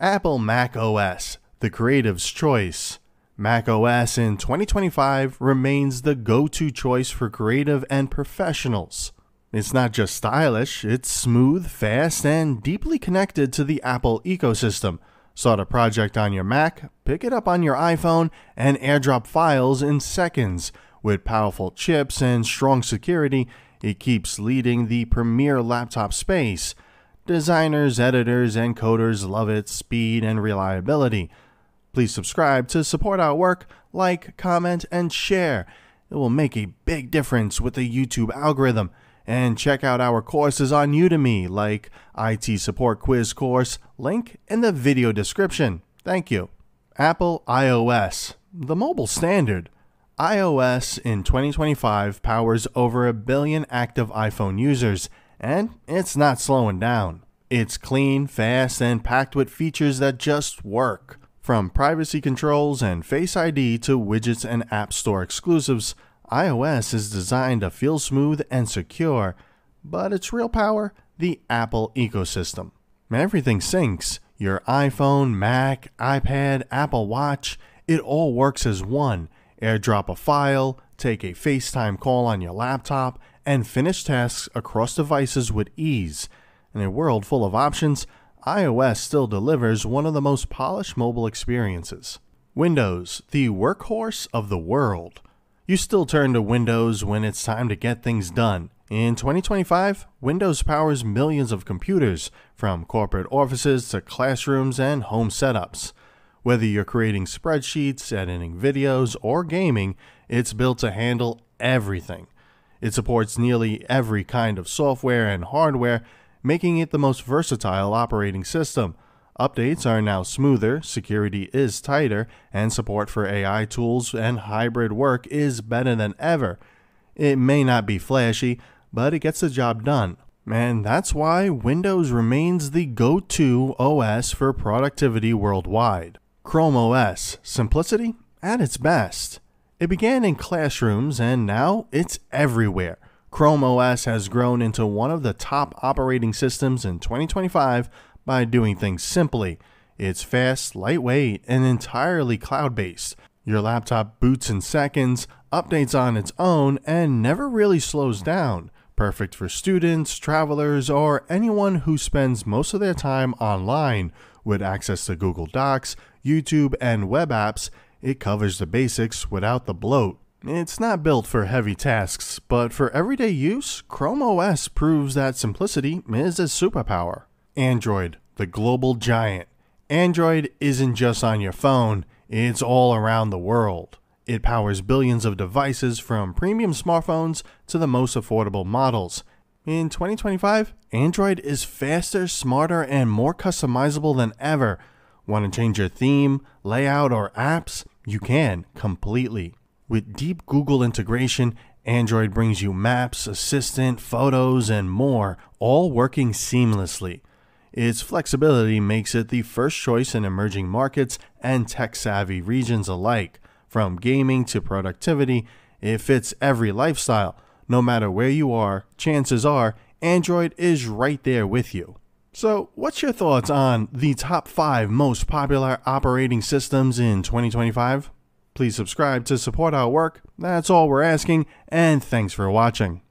Apple Mac OS, the creative's choice. Mac OS in 2025 remains the go to choice for creative and professionals. It's not just stylish, it's smooth, fast, and deeply connected to the Apple ecosystem. Start a project on your Mac, pick it up on your iPhone, and airdrop files in seconds. With powerful chips and strong security, it keeps leading the premier laptop space. Designers, editors, and coders love its speed and reliability. Please subscribe to support our work, like, comment, and share. It will make a big difference with the YouTube algorithm. And check out our courses on Udemy, like IT Support Quiz Course, link in the video description. Thank you. Apple iOS, the mobile standard. iOS in 2025 powers over a billion active iPhone users, and it's not slowing down. It's clean, fast, and packed with features that just work. From privacy controls and Face ID to widgets and App Store exclusives, iOS is designed to feel smooth and secure, but its real power, the Apple ecosystem. Everything syncs. Your iPhone, Mac, iPad, Apple Watch, it all works as one. AirDrop a file, take a FaceTime call on your laptop, and finish tasks across devices with ease. In a world full of options, iOS still delivers one of the most polished mobile experiences. Windows, the workhorse of the world. You still turn to Windows when it's time to get things done. In 2025, Windows powers millions of computers, from corporate offices to classrooms and home setups. Whether you're creating spreadsheets, editing videos, or gaming, it's built to handle everything. It supports nearly every kind of software and hardware, making it the most versatile operating system. Updates are now smoother, security is tighter, and support for AI tools and hybrid work is better than ever. It may not be flashy, but it gets the job done. And that's why Windows remains the go to OS for productivity worldwide. Chrome OS, simplicity at its best. It began in classrooms and now it's everywhere. Chrome OS has grown into one of the top operating systems in 2025 by doing things simply. It's fast, lightweight, and entirely cloud based. Your laptop boots in seconds, updates on its own, and never really slows down. Perfect for students, travelers, or anyone who spends most of their time online. With access to Google Docs, YouTube, and web apps, it covers the basics without the bloat. It's not built for heavy tasks, but for everyday use, Chrome OS proves that simplicity is a superpower. Android, the global giant. Android isn't just on your phone, it's all around the world. It powers billions of devices from premium smartphones to the most affordable models. In 2025, Android is faster, smarter, and more customizable than ever. Want to change your theme, layout, or apps? You can completely. With deep Google integration, Android brings you Maps, Assistant, Photos, and more, all working seamlessly. Its flexibility makes it the first choice in emerging markets and tech savvy regions alike. From gaming to productivity, it fits every lifestyle. No matter where you are, chances are Android is right there with you. So, what's your thoughts on the top 5 most popular operating systems in 2025? Please subscribe to support our work. That's all we're asking, and thanks for watching.